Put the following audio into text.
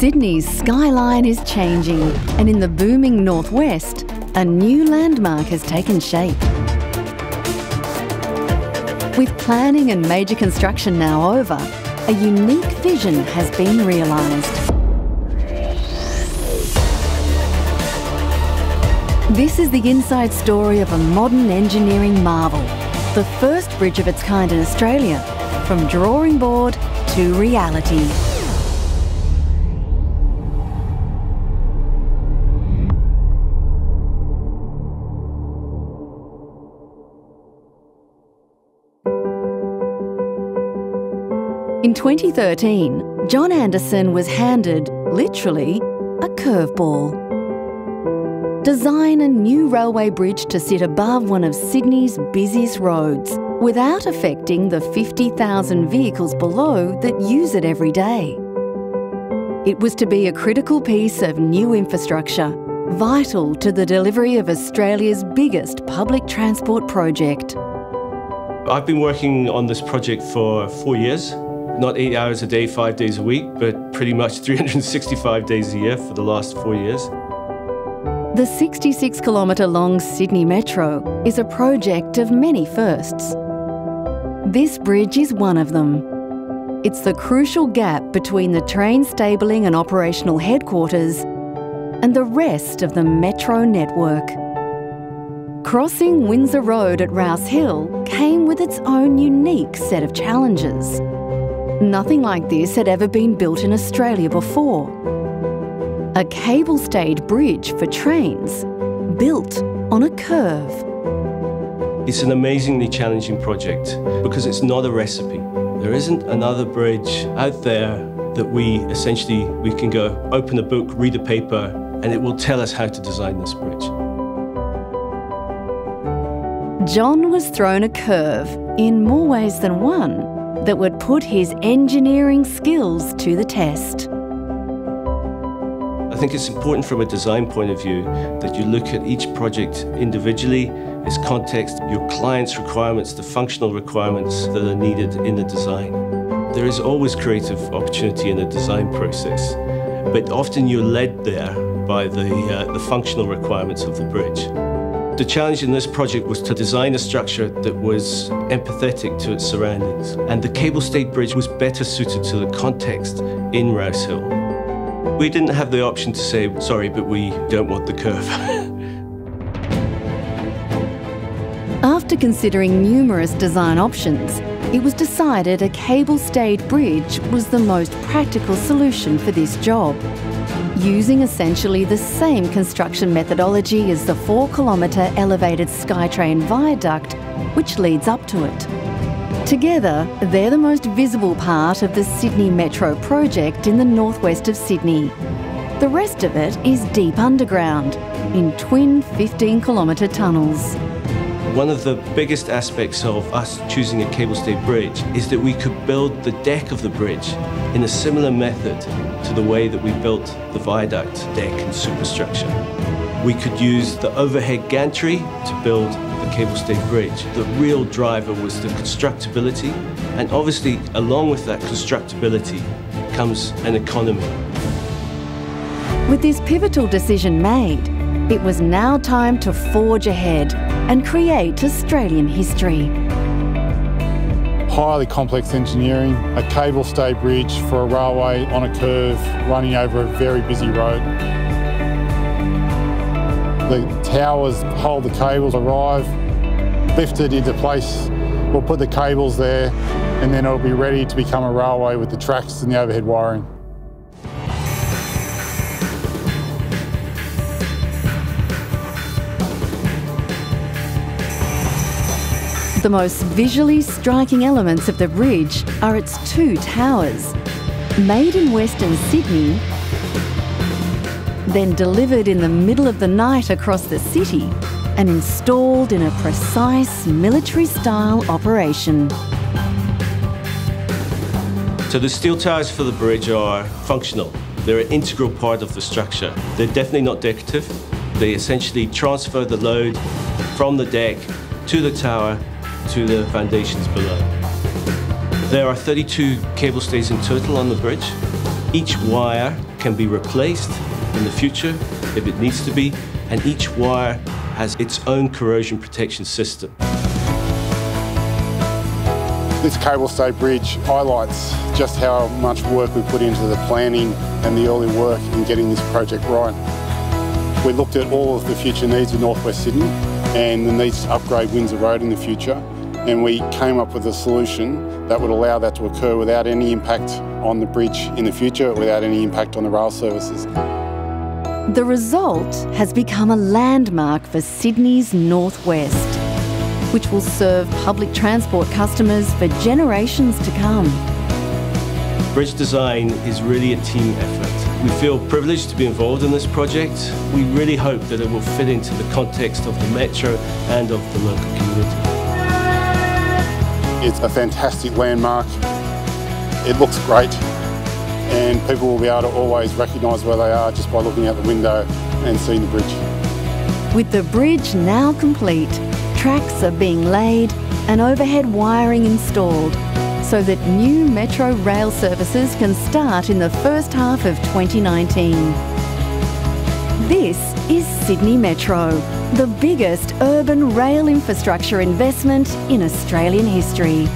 Sydney's skyline is changing, and in the booming northwest, a new landmark has taken shape. With planning and major construction now over, a unique vision has been realised. This is the inside story of a modern engineering marvel, the first bridge of its kind in Australia, from drawing board to reality. In 2013, John Anderson was handed, literally, a curveball. Design a new railway bridge to sit above one of Sydney's busiest roads without affecting the 50,000 vehicles below that use it every day. It was to be a critical piece of new infrastructure, vital to the delivery of Australia's biggest public transport project. I've been working on this project for four years not eight hours a day, five days a week, but pretty much 365 days a year for the last four years. The 66 kilometre long Sydney Metro is a project of many firsts. This bridge is one of them. It's the crucial gap between the train stabling and operational headquarters and the rest of the metro network. Crossing Windsor Road at Rouse Hill came with its own unique set of challenges. Nothing like this had ever been built in Australia before. A cable-stayed bridge for trains, built on a curve. It's an amazingly challenging project because it's not a recipe. There isn't another bridge out there that we essentially we can go open a book, read a paper, and it will tell us how to design this bridge. John was thrown a curve in more ways than one that would put his engineering skills to the test. I think it's important from a design point of view that you look at each project individually, its context, your client's requirements, the functional requirements that are needed in the design. There is always creative opportunity in the design process, but often you're led there by the, uh, the functional requirements of the bridge. The challenge in this project was to design a structure that was empathetic to its surroundings, and the cable stayed bridge was better suited to the context in Rouse Hill. We didn't have the option to say, sorry, but we don't want the curve. After considering numerous design options, it was decided a cable-stayed bridge was the most practical solution for this job using essentially the same construction methodology as the 4 kilometre elevated SkyTrain viaduct which leads up to it. Together, they're the most visible part of the Sydney Metro project in the northwest of Sydney. The rest of it is deep underground, in twin 15 kilometre tunnels. One of the biggest aspects of us choosing a cable stayed bridge is that we could build the deck of the bridge in a similar method to the way that we built the viaduct deck and superstructure. We could use the overhead gantry to build the cable stayed bridge. The real driver was the constructability, and obviously, along with that constructability comes an economy. With this pivotal decision made, it was now time to forge ahead and create Australian history. Highly complex engineering, a cable stay bridge for a railway on a curve running over a very busy road. The towers hold the cables, arrive, lifted into place. We'll put the cables there and then it'll be ready to become a railway with the tracks and the overhead wiring. The most visually striking elements of the bridge are its two towers. Made in Western Sydney, then delivered in the middle of the night across the city and installed in a precise military-style operation. So the steel towers for the bridge are functional. They're an integral part of the structure. They're definitely not decorative. They essentially transfer the load from the deck to the tower to the foundations below. There are 32 cable stays in total on the bridge. Each wire can be replaced in the future if it needs to be, and each wire has its own corrosion protection system. This cable stay bridge highlights just how much work we put into the planning and the early work in getting this project right. We looked at all of the future needs of Northwest Sydney and the needs to upgrade Windsor Road in the future and we came up with a solution that would allow that to occur without any impact on the bridge in the future, without any impact on the rail services. The result has become a landmark for Sydney's northwest, which will serve public transport customers for generations to come. Bridge design is really a team effort. We feel privileged to be involved in this project. We really hope that it will fit into the context of the metro and of the local community. It's a fantastic landmark. It looks great and people will be able to always recognise where they are just by looking out the window and seeing the bridge. With the bridge now complete, tracks are being laid and overhead wiring installed so that new metro rail services can start in the first half of 2019. This is Sydney Metro, the biggest urban rail infrastructure investment in Australian history.